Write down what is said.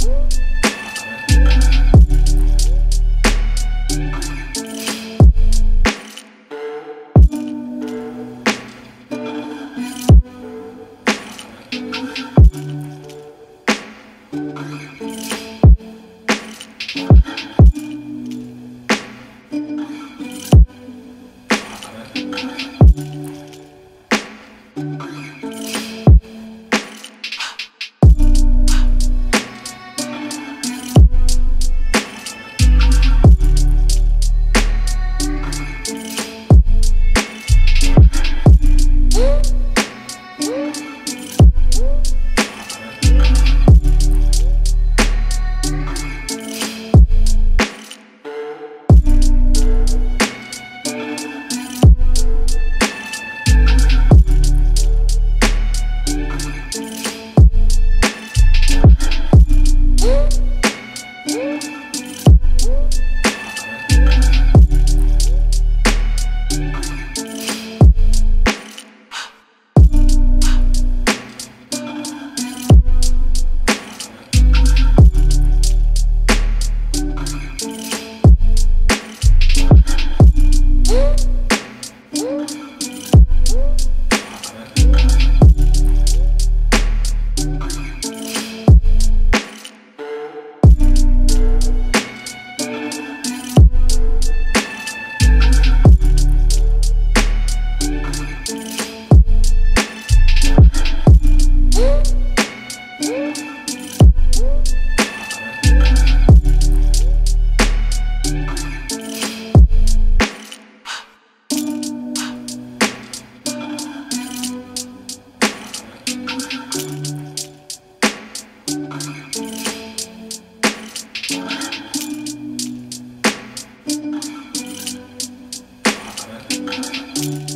Thank Thank you.